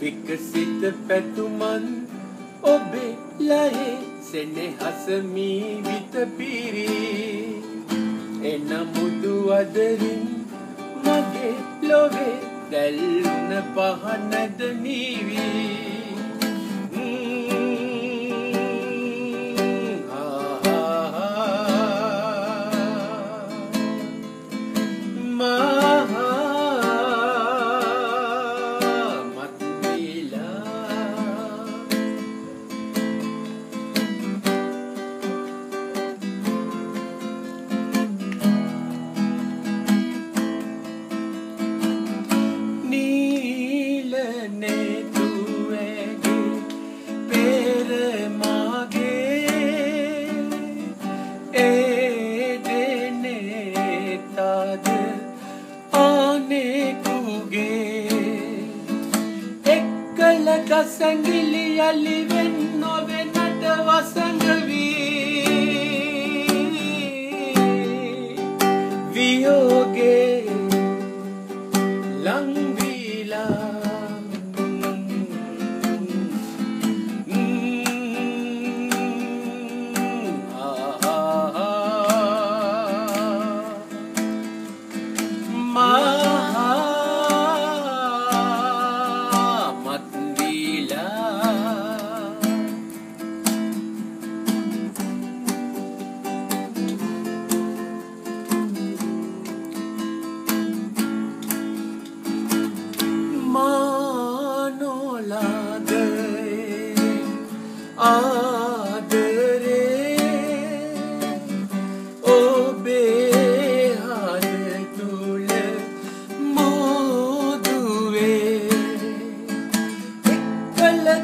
විකසිත පැතුමන් ඔබේ ලයේ සෙනෙහසමී විත පිරී. එන මුදු අදරින් මගේ ලොවේ දැල්ලුන පහනද නීවී. ගසැගිලි අලිවෙන් නොවෙනට වසඟවී වියෝගේ ලංවීලා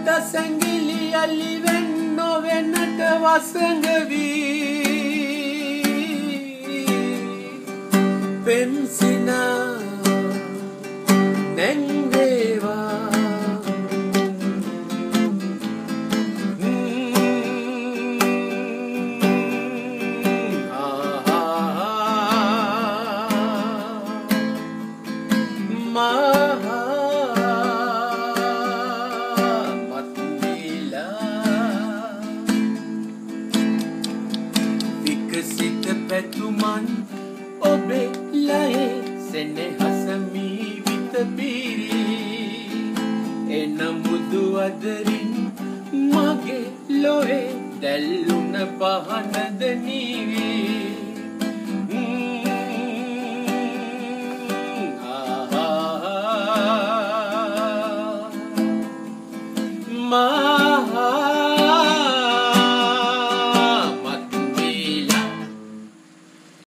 එක්කල දසැගිලි අලිවෙන් නොවෙනට වසඟවී පෙම්සිනා නැංවේවා විකසිත පැතුමන් ඔබේ ලයේ සෙනෙහසමී විත පිරී. එන මුදු අදරින් මගේ ලොවේ දැල්ලුන පහනද නීවී.